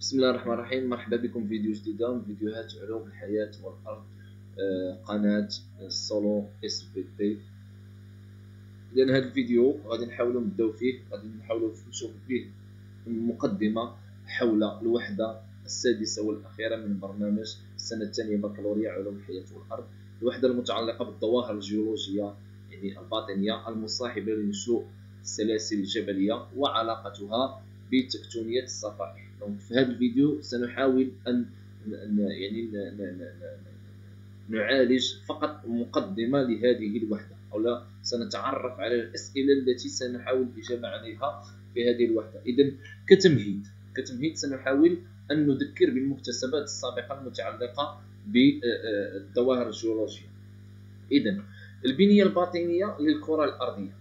بسم الله الرحمن الرحيم. مرحبا بكم. في فيديو جديدة من فيديوهات علوم الحياة والأرض. آه، قناة Solo SVT إذا هذا الفيديو غادي نحاولوا نبداو فيه غادي نحاولوا نشوف فيه مقدمة حول الوحدة السادسة والأخيرة من برنامج السنة الثانية بكالوريا علوم الحياة والأرض. الوحدة المتعلقة بالظواهر الجيولوجية يعني الباطنية المصاحبة لنشوء السلاسل الجبلية وعلاقتها بتكتونية الصفائح. في هذا الفيديو سنحاول أن يعني نعالج فقط مقدمة لهذه الوحدة أو لا سنتعرف على الأسئلة التي سنحاول الإجابة عليها في هذه الوحدة. إذا كتمهيد كتمهيد سنحاول أن نذكر بالمكتسبات السابقة المتعلقة بالظواهر الجيولوجية. إذا البنية الباطنية للكرة الأرضية.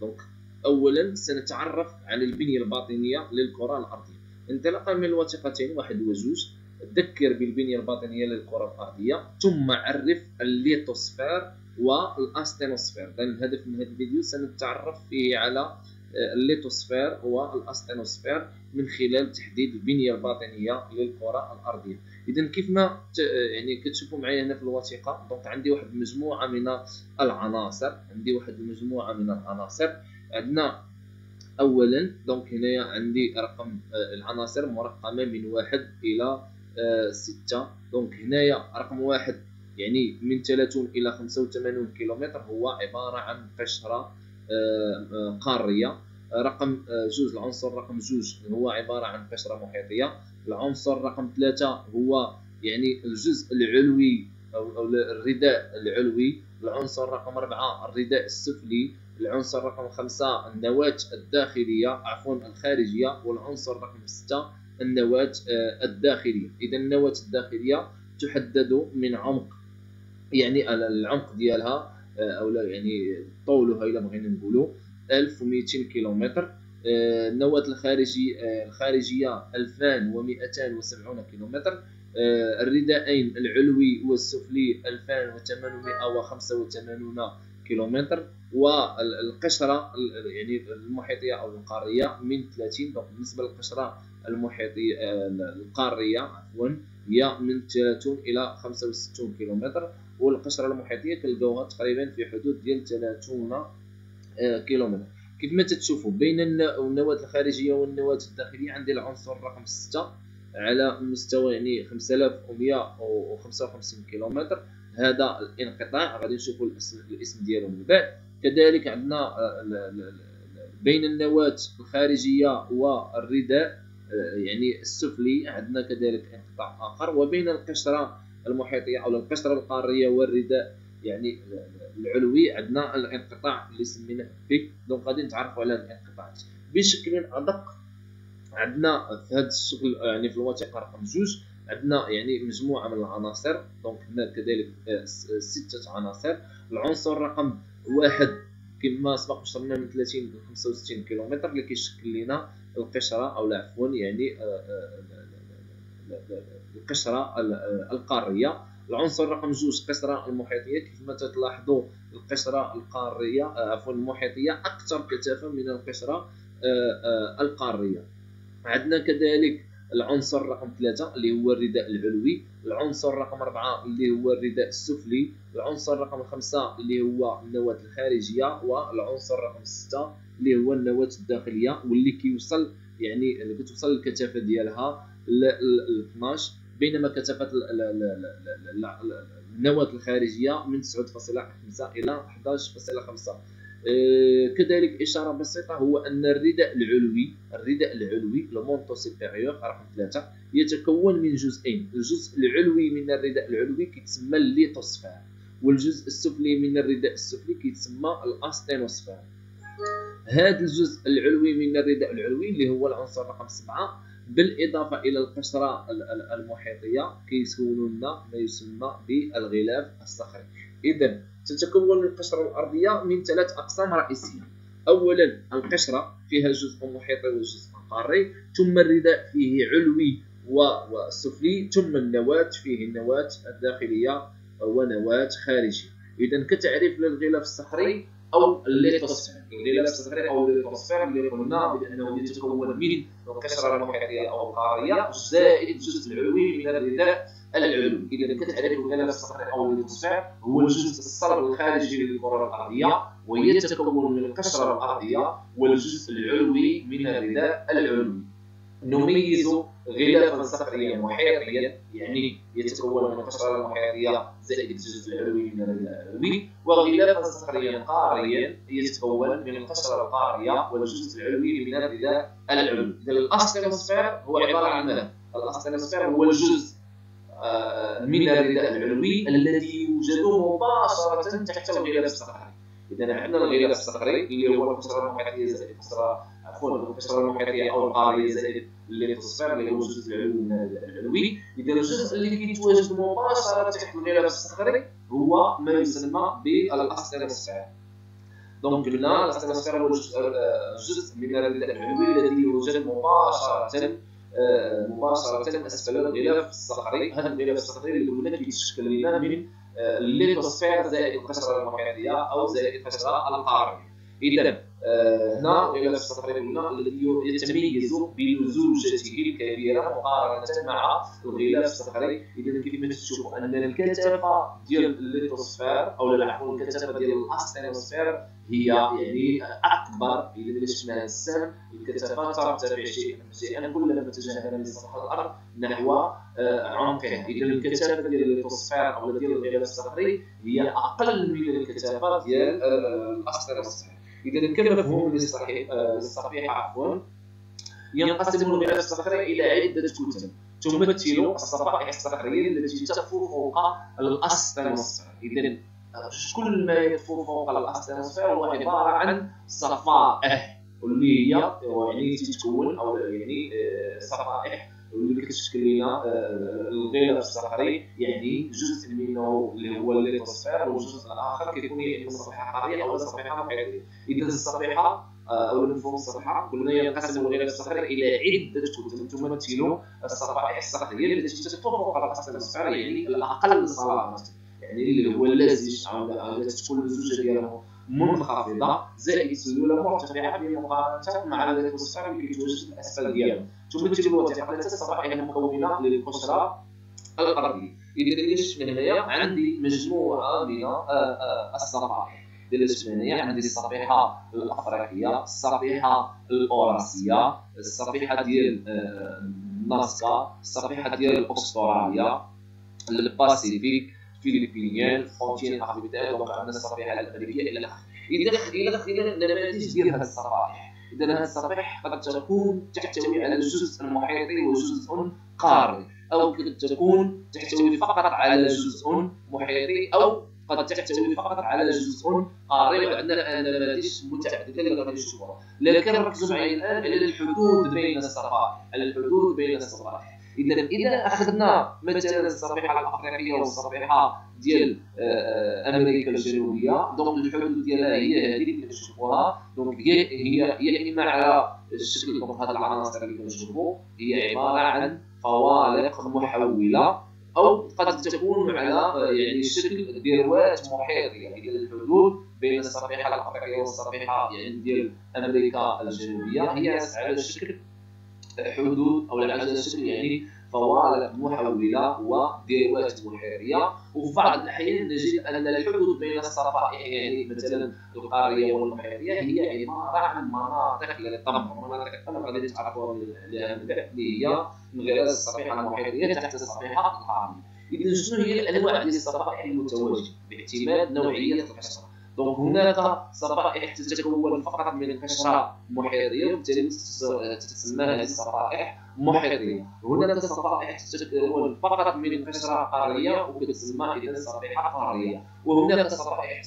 donc أولا سنتعرف على البنية الباطنية للكرة الأرضية. انطلاقا من الوثيقتين واحد وجوج ذكر بالبنية الباطنية للكرة الأرضية ثم عرف الليتوسفير والأستينوسفير. لأن الهدف من هذا الفيديو سنتعرف فيه على آه، الليتوسفير والأستينوسفير من خلال تحديد البنية الباطنية للكرة الأرضية. إذا كيف ما يعني كتشوفوا معايا هنا في الوثيقة donc عندي واحد المجموعة من العناصر. عندي واحد المجموعة من العناصر. عندنا اولا donc هنايا عندي رقم آه، العناصر مرقمة من واحد إلى آه، ستة. donc هنايا رقم واحد يعني من 30 إلى 85 كيلومتر هو عبارة عن قشره آه، قارية. رقم جوج العنصر رقم جوج هو عبارة عن قشره محيطية. العنصر رقم ثلاثة هو يعني الجزء العلوي أو الرداء العلوي. العنصر رقم أربعة الرداء السفلي. العنصر رقم خمسة النواة الداخلية عفوا الخارجية والعنصر رقم ستة النواة آه، الداخلية. إذا النواة الداخلية تحدد من عمق يعني العمق ديالها آه، أو يعني طولها إلا بغينا نقولوا 1200 كيلومتر. آه، النواة الخارجي الخارجية 2270 كيلومتر. الرداءين العلوي والسفلي 2885 كيلومتر والقشرة يعني المحيطية أو القارية من 30 دونك بالنسبة للقشرة المحيطية القارية عفوا هي من 30 إلى 65 كيلومتر والقشرة المحيطية كنلقاوها تقريبا في حدود ديال 30 آه، كيلومتر. كيف ما تتشوفوا بين النواه الخارجية والنواه الداخلية عندي العنصر رقم 6 على مستوى يعني 5155 كيلومتر. هذا الانقطاع غادي نشوفوا الاسم ديالو من بعد. كذلك عندنا آه، بين النواة الخارجية والرداء آه، يعني السفلي عندنا كذلك انقطاع آخر. وبين القشرة المحيطية أو القشرة القارية والرداء يعني العلوي عندنا الانقطاع اللي سميناه بيك. donc غادي نتعرفوا على الانقطاعات بشكل أدق عندنا في هذا الشكل يعني في الوثيقة رقم جوج. عندنا يعني مجموعة من العناصر. donc هنا كذلك آه، ستة عناصر. العنصر رقم واحد كما سبق وصلنا من 30 ل 65 كيلومتر اللي كيشكل لنا القشرة أو عفوا يعني آه، آه، القشرة القارية. العنصر رقم جوج القشره المحيطية. كيف ما تلاحظوا القشرة القارية آه، عفوا المحيطية أكثر كثافه من القشرة القارية. عندنا كذلك العنصر رقم ثلاثة اللي هو الرداء العلوي العنصر رقم أربعة اللي هو الرداء السفلي العنصر رقم خمسة اللي هو النواة الخارجية والعنصر رقم ستة اللي هو النواة الداخلية واللي كيوصل يعني كتوصل الكثافة ديالها ل 12 بينما كثافة النواة الخارجية من 9.5 إلى 11.5 آه، كذلك إشارة بسيطة هو أن الرداء العلوي الرداء العلوي le manteau supérieur رقم ثلاثة يتكون من جزئين الجزء العلوي من الرداء العلوي كيتسمى الليتوسفير والجزء السفلي من الرداء السفلي كيتسمى الأستينوسفير. هذا الجزء العلوي من الرداء العلوي اللي هو العنصر رقم سبعة بالإضافة إلى القشرة المحيطية كيكونوا لنا ما يسمى بالغلاف الصخري. اذا تتكون القشرة الأرضية من ثلاث أقسام رئيسية. أولا القشرة فيها جزء محيطي وجزء قاري ثم الرداء فيه علوي وسفلي ثم النواة فيه النواة الداخلية ونواة خارجية. إذا كتعريف للغلاف الصخري أو الليتوسفير الغلاف الصخري أو الليتوسفير اللي قلنا بانه يتكون من القشره المحيطيه أو القارية زائد الجزء العلوي من الرداء العلوي. إذا كتعرف الغلاف الصخري أو الليتوسفير هو الجزء الصلب الخارجي للكره الارضيه ويتكون من القشره الارضيه والجزء العلوي من الرداء العلوي. نميز غلافا صخريا محيطيا يعني يتكون من القشره المحيطيه زائد الجزء العلوي من العلوي. وغلافا صخريا قاريا يتكون من القشره القارية والجزء العلوي من الرداء العلوي. إذا الاستينوسفير هو عبارة عن ماذا؟ الاستينوسفير هو الجزء آه، من الرداء العلوي الذي يوجد مباشرة تحت الغلاف الصخري. إذا عندنا الغلاف الصخري اللي هو القشره المحيطيه زائد القشره عفوا القشره المحيطيه أو القاريه زائد الليتوسفير اللي هو الجزء العلوي إذا الجزء اللي كيتواجد مباشرة تحت الغلاف الصخري هو ما يسمى بالاستينوسفير donc قلنا الاستينوسفير هو جزء من العلوي الذي يوجد مباشرة آه، مباشرة أسفل الغلاف الصخري. هذا الغلاف الصخري اللي قلنا كيتشكل لنا من آه، الليتوسفير زائد القشره المحيطيه أو زائد القشره القاريه اذا آه، هنا غلاف الصخري قلنا الذي يتميز بلزوجته الكبيره مقارنة مع الغلاف الصخري إذا كيف ما تشوفوا أن الكثافه ديال الليتوسفير أو عفوا الكثافه ديال الاستينوسفير هي يعني أكبر. إذا شفنا السهم الكثافه ترتفع شيئا كلما اتجهنا لسطح الأرض نحو آه، عمقها إذا الكثافه ديال الليتوسفير أو ديال الغلاف الصخري هي أقل من الكثافه ديال آه، الاستينوسفير اذا كمفهوم للصفيحه عفوا. ينقسم الغلاف الصخري إلى عدة كتل تمثل الصفائح الصخرية التي تطفو فوق الاستنوسفير اذا كل ما يطفو فوق الاستنوسفير هو عبارة عن صفائح واللي هي يعني تتكون أو يعني آه، صفائح واللي كتشكل لنا الغلاف الصخري يعني جزء منه اللي هو الليتوسفير والجزء الآخر كيكون يعني صفيحة قاريه أو صفيحة محيطيه إذا الصفيحه آه، أو المفهوم الصفيحه قلنا ينقسم الغلاف الصخري إلى عدة كتل تمثل الصفائح الصخريه التي تتفوق على الصخر يعني الأقل صلابه يعني اللي هو اللازج أو تكون الزوجه ديالهم. منخفضه زائد سيوله مرتفعه بمقارنه مع الليتوسفير اللي كيتواجد في الاسفل ديالهم تمثل الوثيقه الصفائح المكونه للقشره الارضيه اذا شفنا هنايا عندي مجموعه من آه، آه، الصفائح ديال الشماليه عندي الصفيحه الافريقيه الصفيحه الاوراسيه الصفيحه ديال ناسكا الصفيحه ديال استراليا الباسيفيك philippine فرونتين افريقيا donc عندنا الصفيحة الأمريكية إلى اخره إذا إلى النماذج ديال هذه الصفائح إذا هذه الصفائح قد تكون تحتوي على جزء محيطي وجزء قاري أو قد تكون تحتوي فقط على جزء محيطي أو قد تحتوي فقط على جزء قاري. وعندنا نماذج متعدده اللي غادي لكن نركزوا معي الآن على الحدود بين الصفائح على الحدود بين الصفائح اذا إذا أخذنا مثلا الصفيحه الافريقيه والصفيحه ديال آه، أمريكا الجنوبية donc الحدود ديالها هي هذه اللي كنشوفوها donc هي هي هي إما على الشكل donc هذه العناصر اللي كنشوفوا هي عبارة عن فوالق محولة أو قد تكون على يعني شكل ذروات محيطيه يعني الحدود بين الصفيحه الأفريقية والصفيحه يعني ديال أمريكا الجنوبية هي على شكل حدود أو على شكل يعني فوالق محوله وذروات محيطيه وفي بعض الأحيان نجد أن الحدود بين الصفائح يعني مثلا القاريه والمحيطيه هي عباره عن مناطق للطمر مناطق الطمر التي تعرفوها اللي هي من غير الصفيحه المحيطيه تحت الصفيحه القاريه اذا شنو هي الأنواع ديال الصفائح المتواجده باعتماد نوعية القشره دونك هناك صفائح تتكون فقط من قشره محيطيه وبالتالي تتسمى هذه الصفائح محيطيه هناك صفائح تتكون فقط من قشره قاريه وكتسمى اذا صفيحه قاريه وهناك صفائح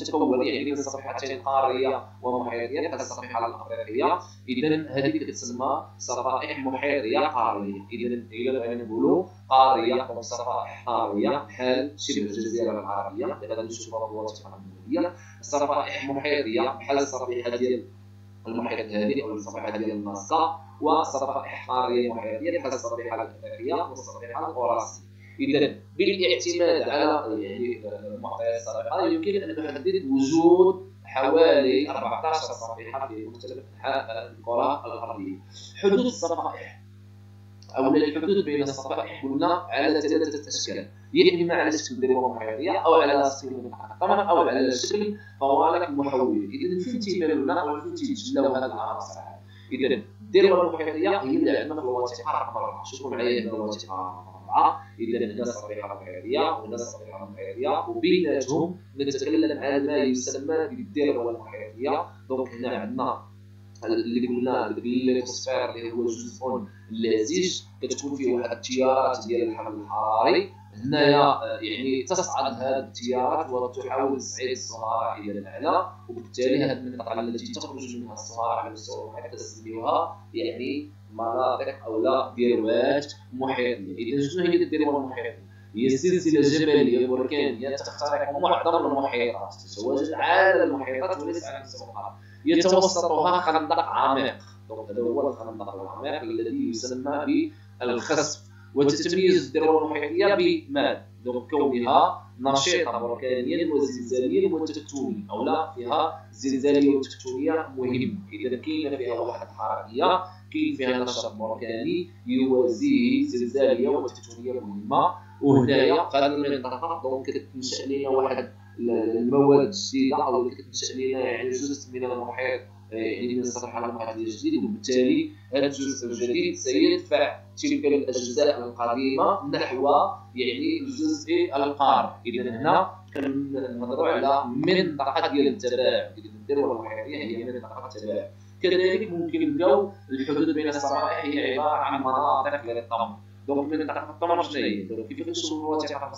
تتكون يعني من صفيحتين قارية ومحيطيه كالصفيحه الافريقيه اذا هذه كتسمى صفائح محيطيه قارية. اذا اذا بغينا نقولوا قارية أو صفائح قارية. بحال شبه الجزيرة العربية؟ اللي غادي نشوفوها في الوثيقه النموذجيه صفائح محيطيه بحال الصفيحه ديال المحيط الهادي أو الصفيحه ديال الناسكا وصفائح قاريه محيطية بحال الصفيحه الافريقيه والصفيحه الاوراسيه اذا بالاعتماد على يعني المعطيات السابقة يمكن أن نحدد وجود حوالي 14 صفيحه في مختلف انحاء الكره الارضيه حدود الصفائح. أو الحدود بين الصفائح قلنا على ثلاثة اشكال يا اما على شكل ديروه محيطية أو على شكل منطقه أو على شكل فوالق محولة اذا فين تيبانوا أو فين تيتجلاو هذه العناصر اذا الديروه المحيطيه هي عندنا في الوثيقه رقم 4 شوفوا معايا هنا الوثيقه رقم 4 اذا هنا الصفيحه المحيطيه وهنا الصفيحه المحيطيه وبيناتهم نتكلم على ما يسمى بالديروه المحيطيه دونك هنا عندنا اللي قلنا الليتوسفير اللي هو جزء لزيج كتكون فيه واحد التيارات ديال الحمل الحراري. هنايا يعني تصعد هذه التيارات وتحاول تصعيد الصهارة إلى الاعلى وبالتالي هذه المنطقة التي تخرج منها الصهارة على مستوى المحيط تسميوها يعني مناطق أو لا ذروات محيطيه إذا شنو هي الذروه المحيطيه هي سلسلة جبلية بركانيه تخترق معظم المحيطات تتواجد على المحيطات وليس على مستوى الأرض يتوسطها خندق عميق. هذا هو الخندق العميق الذي يسمى بالخسف وتتميز الذروه المحيطيه بماذا؟ كونها نشيطة بركانيا وزلزاليا وتكتونيا أو لا فيها زلزالية وتكتونيه مهمة. إذا كاين فيها واحد الحركيه كاين فيها نشاط بركاني يوازيه زلزالية وتكتونيه مهمة. وهنايا هذه المنطقة دونك كتنشا لنا واحد المواد الجديدة أو كتنشا لنا يعني جزء من المحيط. يعني السطح المحيطي الجديد وبالتالي هذا الجزء الجديد سيدفع تلك الأجزاء القديمة نحو يعني الجزء القار اذا هنا كنهضروا على منطقه ديال التباعد اذا الذروه المحيطيه هي منطقه التباعد كذلك ممكن نلقاو الحدود بين الصفائح هي عبارة عن مناطق للطمر دونك منطقه الطمر شنو هي كيف نشوفوا الوثيقه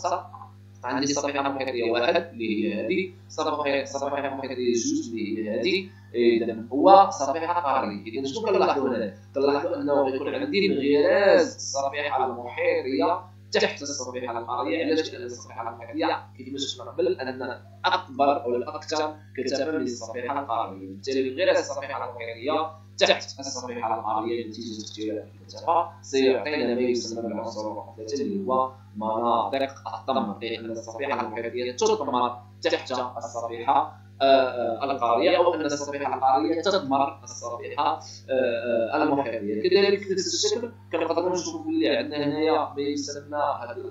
عندي صفيحه محيطيه واحد اللي هي هذه صفيحه صفيحه محيطيه جوج اللي هي هذه اذا هو صفيحه قاريه اذا شنو كنلاحظوا هنا. كنلاحظوا أنه غيكون عندي انغراز الصفيحه المحيطيه تحت الصفيحه القارية علاش لأن الصفيحه المحيطيه كيف شفنا قبل أن أكبر أو الأكثر كثافه من الصفيحه القارية. بالتالي انغراز الصفيحه المحيطيه تحت الصفيحه القارية. نتيجه اختلاف الكثافه سيعطينا ما يسمى بالعنصر الرقم اللي هو مناطق الطمر لأن الصفيحه المحيطيه تطمر تحت الصفيحه آه، آه، القاريه أو ان الصفيحه القاريه تدمر الصفيحه آه، المحيطيه كذلك في نفس الشكل كنقدروا نشوفوا باللي عندنا هنايا ما يسمى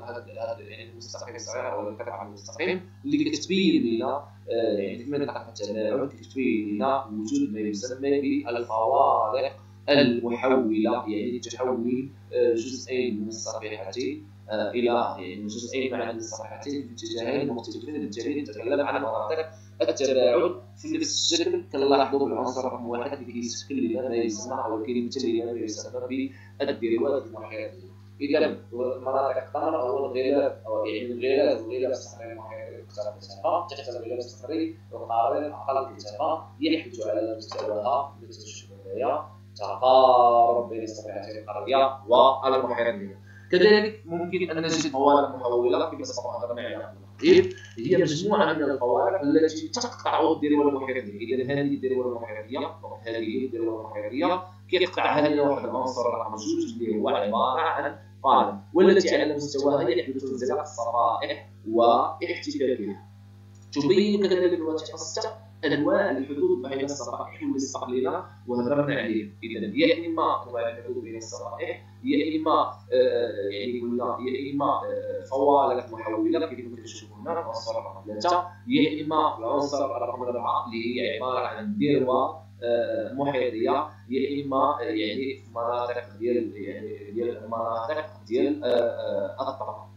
هذا يعني المستقيم الصغير أو القطعه المستقيم اللي كتبين لنا يعني في منطقه التباعد كتبين لنا وجود ما يسمى بالفوارق المحوله يعني تحول جزئين من الصفيحتين إلى يعني جزئين من الصفيحتين في اتجاهين مختلفين بالتالي نتكلم عن مناطق التباعد في نفس الشكل كنلاحظوا بالعنصر رقم واحد اللي كيشكل لنا ما يسمى أو كيمثل لنا ما يسمى بالديروات المحيطيه إذا مناطق القمر هو الغلاف أو يعني الغلاف الغلاف الصخري المحيطي كثافه تحت الغلاف الصخري القارن أقل كثافه يحدث على مستواها مثل هذايا تقارب بين الصفيحتين القاريه والمحيطيه كذلك ممكن أن نجد فوارق محوله كما سبق هذا هي مجموعة من الفوارق التي تقطع الذروه المحيطيه إذا هذه الذروه المحيطيه هذه هي الذروه المحيطيه كيقطعها لنا واحد العنصر رقم جوج اللي هو عبارة عن فارق والتي على مستواها يحدث انزلاق الصفائح واحتكاكها تبين كذلك الوثيقه السته انواع الحدود بين الصفائح لنا وهضرنا عليه إذا يا إما انواع الحدود بين الصفائح يا إما آه، يعني قلنا يا إما آه، فوالق محوله كيف ممكن تشوفوا هنا العنصر رقم ثلاثة. يا إما العنصر رقم أربعة اللي هي عباره عن ذروه آه، محيطية. يا إما يعني مناطق ديال يعني ديال المناطق ديال الطبقه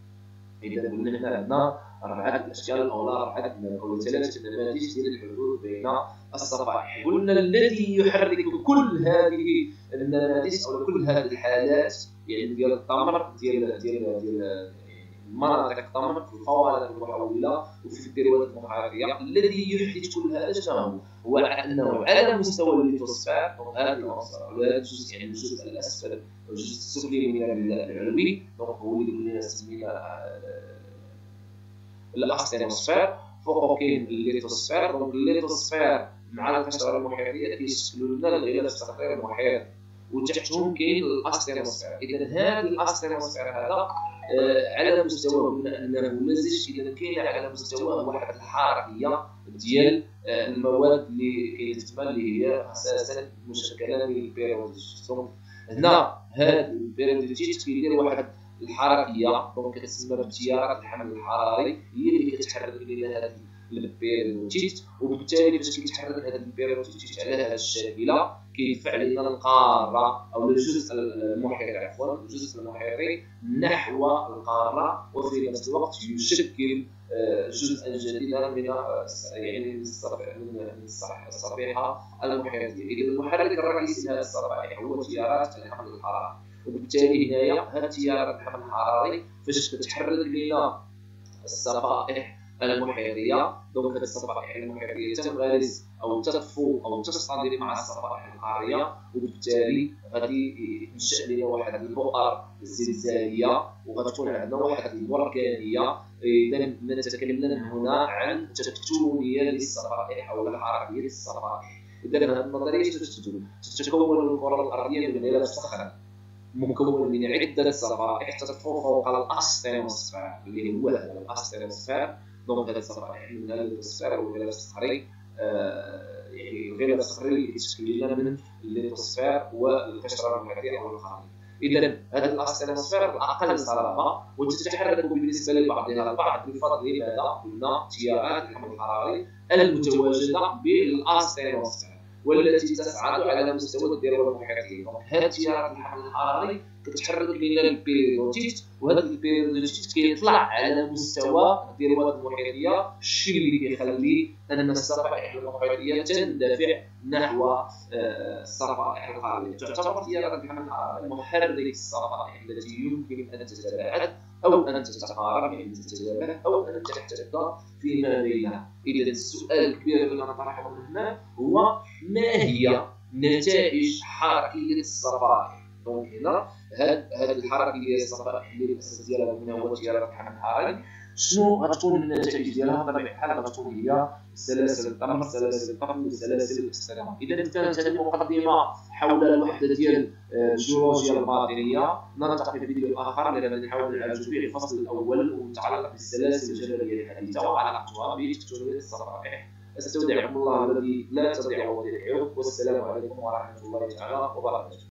إذا قلنا هنا عندنا اربعه الاشكال أو اربعه أو ثلاثة نماذج ديال الحدود بين الصفائح قلنا الذي يحرك كل هذه النماذج أو كل هذه الحالات يعني ديال الطمر ديال ديال ديال مناطق الطمر في الفوالق المحولة وفي الذروات المحيطيه الذي يحدث كل هذا شنو؟ هو أنه على مستوى الليتوسفير هذا العنصر. هذا الجزء يعني الجزء الأسفل الجزء السفلي من العلوي donc هو اللي قلنا سمينا الاستينوسفير فوق كاين الليتوسفير. donc الليتوسفير مع القشره المحيطية كيشكلوا لنا الغلاف الصخري المحيط وتحتهم كاين الاستينوسفير إذا هذا الاستينوسفير هذا آه، على مستوى بما انه مازالش إذا كاين على مستوى واحد الحركية ديال آه، المواد اللي كيتم اللي هي أساسا مشكلة من البيريدوتيت هنا هذا البيريدوتيت كيدير واحد الحركيه donc كتسمى بتيارات الحمل الحراري. هي اللي كتحرك لنا هذا البيريدوتيت وبالتالي فاش كيتحرك هذا البيريدوتيت على هذه الشاكلة. كيدفع لنا القارة أو الجزء المحيطي عفوا الجزء المحيطي نحو القارة وفي نفس الوقت يشكل آه، جزءا جديدا من يعني من الصفيحه المحيطيه إذا المحرك الرئيسي لهذه الصفائح هو تيارات الحمل الحراري وبالتالي هنايا هذه التيارات الحمل الحراري فاش كتحرك لنا الصفائح المحيطيه دونك هذه الصفائح المحيطيه تنغرز أو تطفو أو تصطدم مع الصفائح القاريه وبالتالي غادي ينشأ لنا واحد البؤر الزلزالية وغتكون عندنا واحد البركانية. إذا نتكلم هنا عن تكتونية للصفائح أو الحركيه للصفائح. إذا هذه النظرية تتكون تتكون الكرة الأرضية من غلاف صخري مكون من عدة صفائح تطفو فوق الاستينوسفير اللي هو الاستينوسفير donc هذا الصفائح من الليتوسفير أو الغلاف الصخري يعني الغلاف الصخري اللي كيتشكل لنا من الليتوسفير والقشره المحيطيه أو الخارج اذا هذا الاستينوسفير الاقل صلابه وتتحرك بالنسبة لبعضها البعض بفضل ماذا قلنا تيارات الحمل الحراري المتواجده بالاستينوسفير والتي تصعد على مستوى الذروه المحيطيه هذه تيارات الحمل الحراري كتحرك لنا البيروديت وهذا البيروديت كيطلع على مستوى الذروات المحيطيه الشيء اللي كيخلي أن الصفائح المحيطية تندفع نحو آه، الصفائح الخارجيه تعتبر تيارات الحمل الحراري محرك الصفائح التي يمكن أن تتباعد أو أن تتقارب يعني تتجاوب أو أن تحتك فيما بينها إذا السؤال الكبير اللي نطرحه هنا هو ما هي نتائج حركيه الصفائح donc هنا هاد هاد الحركة ديال الصفائح اللي الاساس ديالها من هو تيار الحمل الحراري شنو غتكون النتائج ديالها؟ بطبيعه الحال غتكون هي سلاسل الطمر سلاسل الطفو وسلاسل الاصطدام إذا كانت هذه المقدمه حول الوحدة ديال آه، الجيولوجيا الباطنية نلتقي في فيديو آخر الذي نحاول نعالج فيه الفصل الأول ومتعلق بالسلاسل الجبلية الحديثه وعلاقتها بتكتونيه الصفائح أستودعكم الله الذي لا تضيع ودائعه والسلام عليكم ورحمة الله تعالى وبركاته.